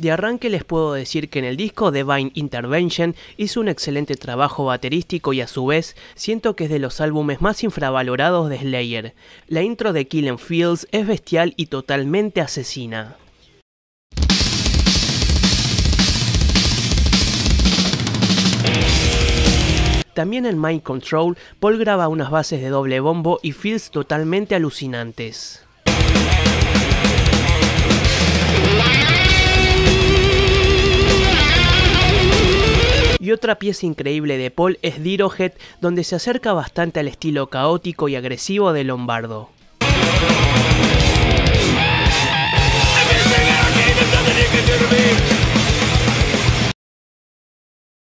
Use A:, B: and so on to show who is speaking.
A: De arranque les puedo decir que en el disco Divine Intervention hizo un excelente trabajo baterístico y a su vez siento que es de los álbumes más infravalorados de Slayer. La intro de Killing Fields es bestial y totalmente asesina. También en Mind Control, Paul graba unas bases de doble bombo y feels totalmente alucinantes. Y otra pieza increíble de Paul es Dirohead, donde se acerca bastante al estilo caótico y agresivo de Lombardo.